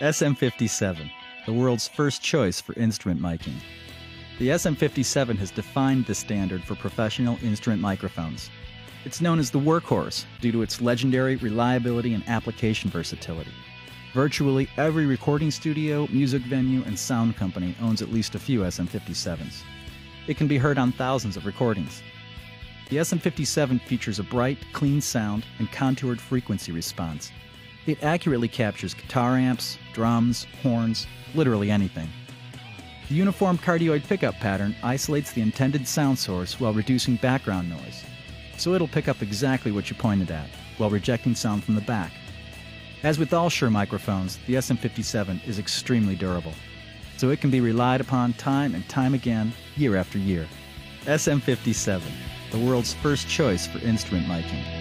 SM57, the world's first choice for instrument miking. The SM57 has defined the standard for professional instrument microphones. It's known as the workhorse due to its legendary reliability and application versatility. Virtually every recording studio, music venue, and sound company owns at least a few SM57s. It can be heard on thousands of recordings. The SM57 features a bright, clean sound and contoured frequency response. It accurately captures guitar amps, drums, horns, literally anything. The uniform cardioid pickup pattern isolates the intended sound source while reducing background noise, so it'll pick up exactly what you pointed at, while rejecting sound from the back. As with all Shure microphones, the SM57 is extremely durable, so it can be relied upon time and time again, year after year. SM57, the world's first choice for instrument miking.